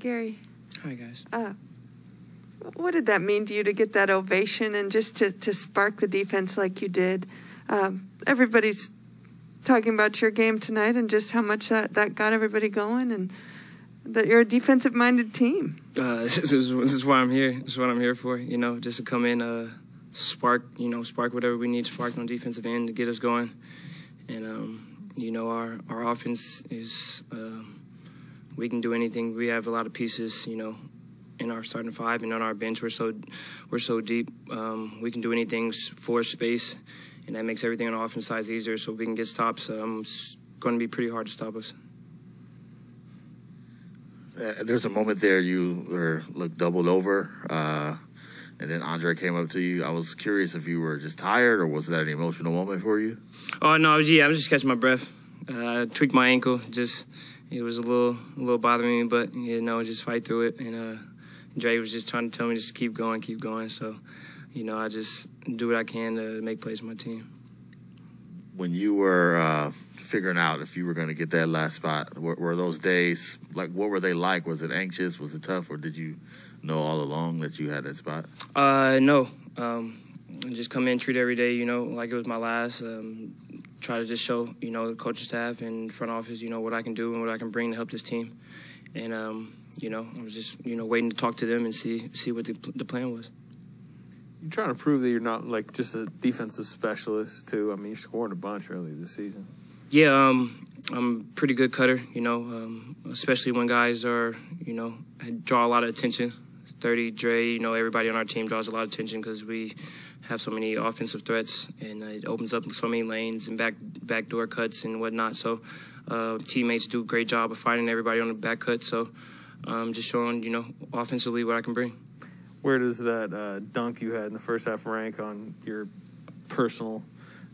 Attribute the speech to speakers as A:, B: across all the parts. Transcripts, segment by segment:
A: Gary.
B: Hi, guys.
A: Uh, what did that mean to you to get that ovation and just to, to spark the defense like you did? Um, everybody's talking about your game tonight and just how much that, that got everybody going and that you're a defensive minded team.
B: Uh, this, is, this is why I'm here. This is what I'm here for. You know, just to come in, uh, spark, you know, spark whatever we need spark on defensive end to get us going. And, um, you know, our, our offense is, uh, we can do anything. We have a lot of pieces, you know, in our starting five and on our bench. We're so, we're so deep. Um, we can do anything for space, and that makes everything on the offense side easier so we can get stops. Um, it's going to be pretty hard to stop us.
C: Uh, there's a moment there you were looked doubled over, uh, and then Andre came up to you. I was curious if you were just tired or was that an emotional moment for you?
B: Oh no, I was yeah, I was just catching my breath. Uh, I tweaked my ankle. Just it was a little, a little bothering me, but you know, just fight through it. And uh, Dre was just trying to tell me just keep going, keep going. So, you know, I just do what I can to make plays for my team.
C: When you were uh, figuring out if you were going to get that last spot, were, were, those days like what were they like? Was it anxious? Was it tough, or did you know all along that you had that spot?
B: Uh, no. Um, just come in, treat every day, you know, like it was my last. Um, try to just show, you know, the coaching staff and front office, you know, what I can do and what I can bring to help this team. And um, you know, I was just you know waiting to talk to them and see see what the, the plan was.
D: You're trying to prove that you're not like just a defensive specialist too. I mean, you're scoring a bunch early this season.
B: Yeah, um, I'm a pretty good cutter. You know, um, especially when guys are you know draw a lot of attention. 30 Dre, you know, everybody on our team draws a lot of attention because we have so many offensive threats, and uh, it opens up so many lanes and back backdoor cuts and whatnot. So uh, teammates do a great job of finding everybody on the back cut. So um, just showing, you know, offensively what I can bring.
D: Where does that uh, dunk you had in the first half rank on your personal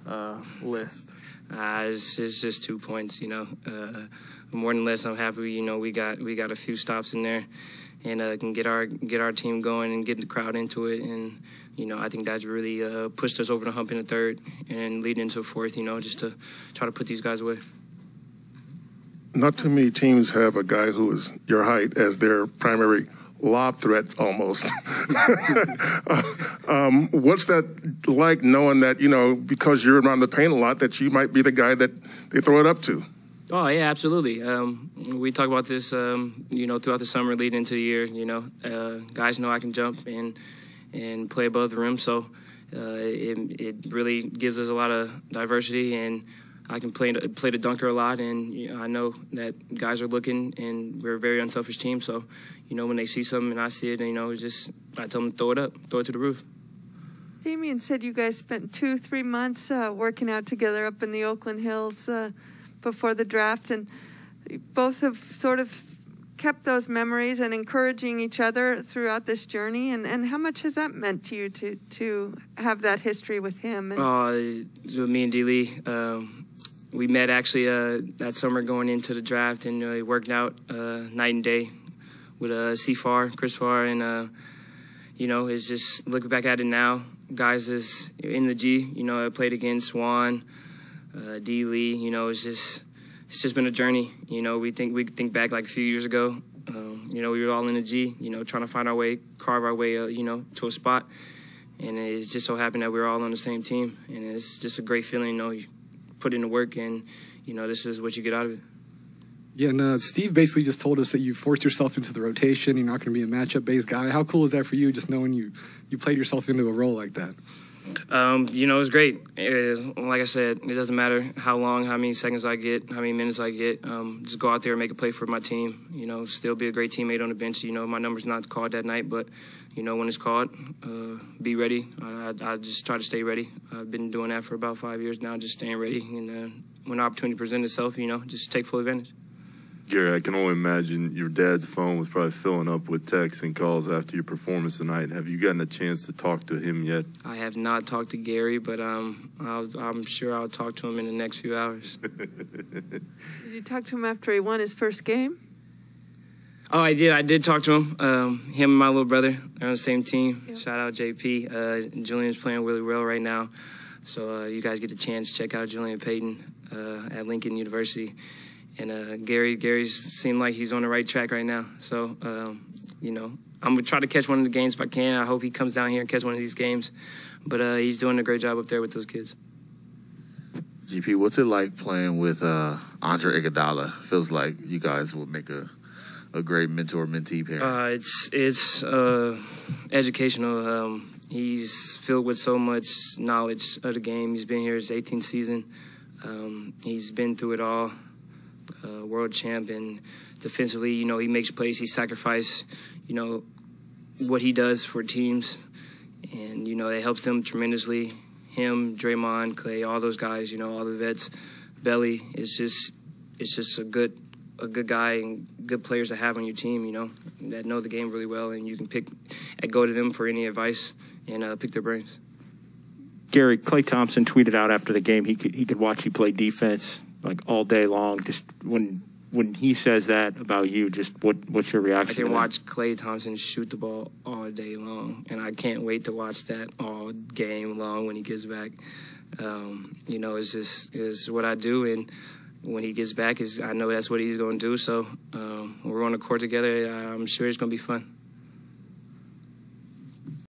D: uh, list?
B: Uh, it's, it's, just two points, you know. Uh, more than less, I'm happy. You know, we got we got a few stops in there, and uh, can get our get our team going and get the crowd into it. And you know, I think that's really uh, pushed us over the hump in the third and leading into fourth. You know, just to try to put these guys away
E: not too many teams have a guy who is your height as their primary lob threat almost. um, what's that like knowing that, you know, because you're around the paint a lot, that you might be the guy that they throw it up to?
B: Oh yeah, absolutely. Um, we talk about this, um, you know, throughout the summer, leading into the year. You know, uh, guys know I can jump and and play above the rim, so uh, it it really gives us a lot of diversity and I can play play the dunker a lot, and you know, I know that guys are looking, and we're a very unselfish team. So, you know, when they see something and I see it, you know, just I tell them to throw it up, throw it to the roof.
A: Damion said you guys spent two, three months uh, working out together up in the Oakland Hills uh, before the draft, and both have sort of kept those memories and encouraging each other throughout this journey. And, and how much has that meant to you to to have that history with him?
B: And- uh, me and D Lee. Um, we met actually uh, that summer going into the draft, and uh, we worked out uh, night and day with uh, C. Farr, Chris Farr, and uh, you know, it's just looking back at it now. Guys is in the G. You know, I played against Swan, uh, D. Lee. You know, it's just it's just been a journey. You know, we think we think back like a few years ago. Um, you know, we were all in the G. You know, trying to find our way, carve our way. Uh, you know, to a spot. And it's just so happened that we are all on the same team, and it's just a great feeling. You know, put in the work, and you know this is what you get out of it.
F: Yeah, and uh, Steve basically just told us that you forced yourself into the rotation. You're not going to be a matchup-based guy. How cool is that for you, just knowing you you played yourself into a role like that?
B: Um, you know, it's great. Like I said, it doesn't matter how long, how many seconds I get, how many minutes I get. Um, just go out there and make a play for my team. You know, still be a great teammate on the bench. You know, my number's not called that night, but you know, when it's called, uh, be ready. I, I, just try to stay ready. I've been doing that for about five years now, just staying ready. And uh, when opportunity presents itself, you know, just take full advantage.
G: Gary, I can only imagine your dad's phone was probably filling up with texts and calls after your performance tonight. Have you gotten a chance to talk to him yet?
B: I have not talked to Gary, but um, i am sure I'll talk to him in the next few hours.
A: did you talk to him after he won his first game?
B: Oh, I did. I did talk to him. Um, him and my little brother are on the same team. Yep. Shout out JP. Uh, Julian's playing really well right now. So uh, you guys get a chance, check out Julian Payton uh, at Lincoln University and uh, Gary Gary's seemed like he's on the right track right now. So um, you know, I'm gonna try to catch one of the games if I can. I hope he comes down here and catch one of these games. But uh, he's doing a great job up there with those kids.
C: GP, what's it like playing with uh, Andre Iguodala? Feels like you guys would make a a great mentor mentee pair.
B: Uh, it's it's uh, educational. Um, he's filled with so much knowledge of the game. He's been here his 18th season. Um, he's been through it all. Uh, world champ and defensively, you know, he makes plays. He sacrifices, you know, what he does for teams, and you know, it helps them tremendously. Him, Draymond, Klay, all those guys, you know, all the vets. Belly is just, it's just a good a good guy and good players to have on your team, you know, that know the game really well, and you can pick and go to them for any advice and uh, pick their brains.
H: Gary Klay Thompson tweeted out after the game he could he could watch you play defense like all day long. Just when when he says that about you, just what what's your reaction?
B: I can watch Klay Thompson shoot the ball all day long, and I can't wait to watch that all game long when he gets back. Um, you know, it's just is what I do, and when he gets back, is I know that's what he's going to do. So um, when we're on the court together, I'm sure it's going to be fun.